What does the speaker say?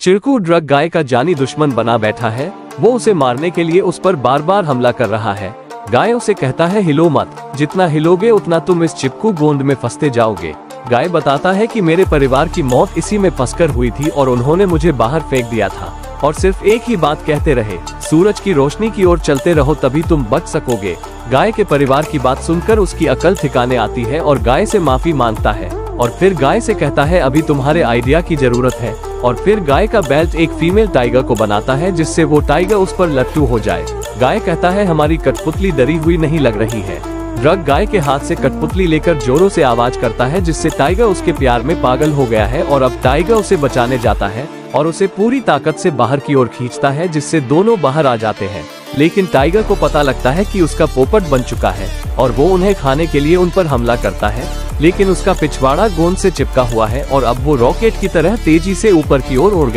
चिरकू drug गाय का जानी दुश्मन बना बैठा है, वो उसे मारने के लिए उस पर बार बार हमला कर रहा है। गाय उसे कहता है, हिलो मत, जितना हिलोगे उतना तुम इस चिपकू गोंद में फंसते जाओगे। गाय बताता है कि मेरे परिवार की मौत इसी में फंसकर हुई थी और उन्होंने मुझे बाहर फेंक दिया था। और सिर्फ़ एक ही बात कहते रहे, सूरज की रोशनी की ओर चलते रहो तभी तुम बच सकोगे गाय के परिवार की बात सुनकर उसकी अकल ठिकाने आती है और गाय से माफ़ी माँगता है। और फिर गाय से कहता है, अभी तुम्हारे आइडिया की ज़रूरत है। और फिर गाय का बेल्ट एक फीमेल टाइगर को बनाता है, जिससे वो टाइगर उस पर लट्टू हो जाए। गाय कहता है, हमारी कठपुतली डरी हुई नहीं लग रही है। ड्रग गाय के हाथ से कठपुतली लेकर जोरों से आवाज़ करता है, जिससे टाइगर उसके प्यार में पागल हो गया है और अब टाइगर उसे बचाने जाता है और उसे पूरी ताकत से बाहर की ओर खींचता है, जिससे दोनों बाहर आ जाते हैं। लेकिन टाइगर को पता लगता है कि उसका पोपट बन चुका है और वो उन्हें खाने के लिए उन पर हमला करता है। लेकिन उसका पिछवाड़ा गोंद से चिपका हुआ है और अब वो रॉकेट की तरह तेज़ी से ऊपर की ओर उड़ गया।